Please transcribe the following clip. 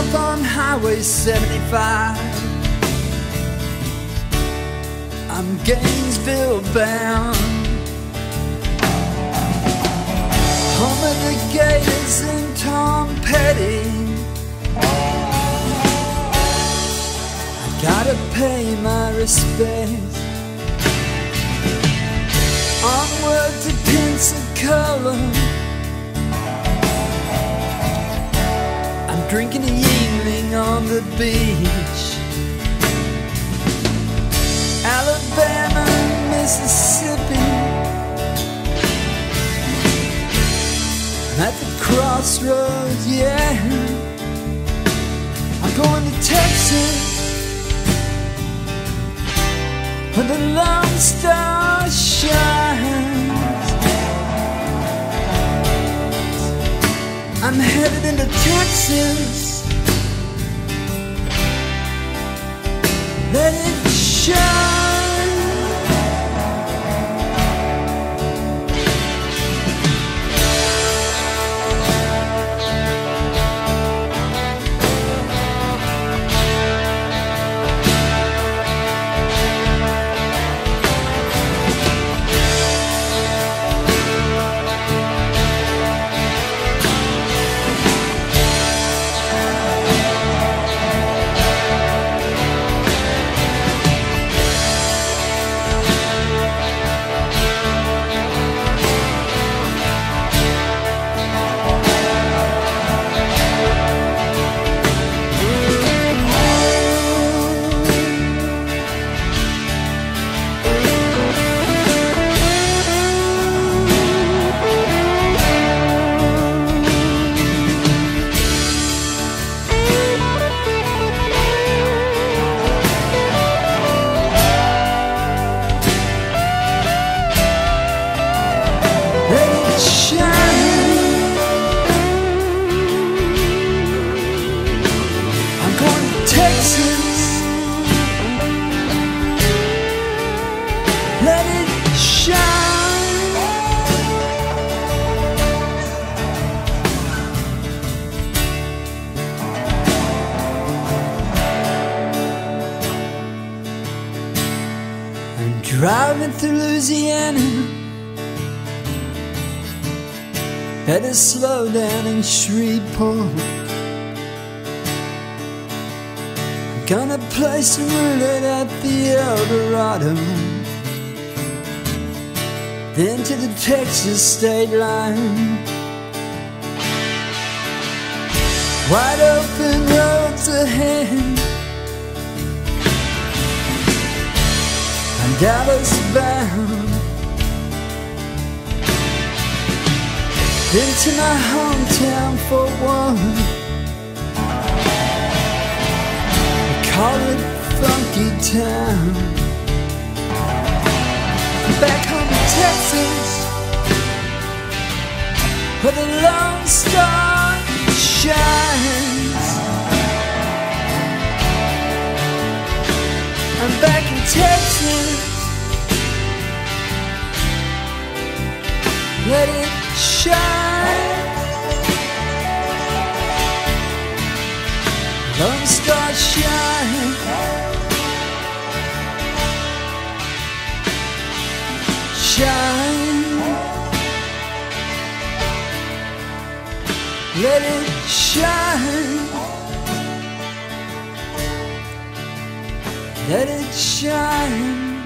Highway 75. I'm Gainesville bound. Home of the Gators and Tom Petty. I gotta pay my respects. Onward to Pensacola. Drinking a Yuengling on the beach. Alabama, Mississippi. At the crossroads, yeah. I'm going to Texas. Where the I'm headed into Texas. Let it shine. Let it shine. I'm driving through Louisiana. Better slow down in Shreveport. Gonna play some roulette at the El Dorado. Then to the Texas state line. Wide open roads ahead. I'm Dallas bound. into my hometown for one. We call it Funky Town. Back Texas, where the Lone Star shines. I'm back in Texas. Let it shine. Lone Star shine. Shine. Let it shine. Let it shine.